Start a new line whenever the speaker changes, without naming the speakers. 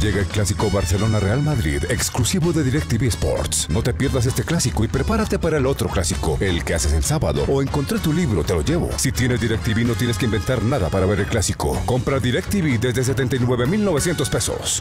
Llega el clásico Barcelona-Real Madrid, exclusivo de DirecTV Sports. No te pierdas este clásico y prepárate para el otro clásico, el que haces el sábado. O encontré tu libro, te lo llevo. Si tienes DirecTV no tienes que inventar nada para ver el clásico. Compra DirecTV desde 79,900 pesos.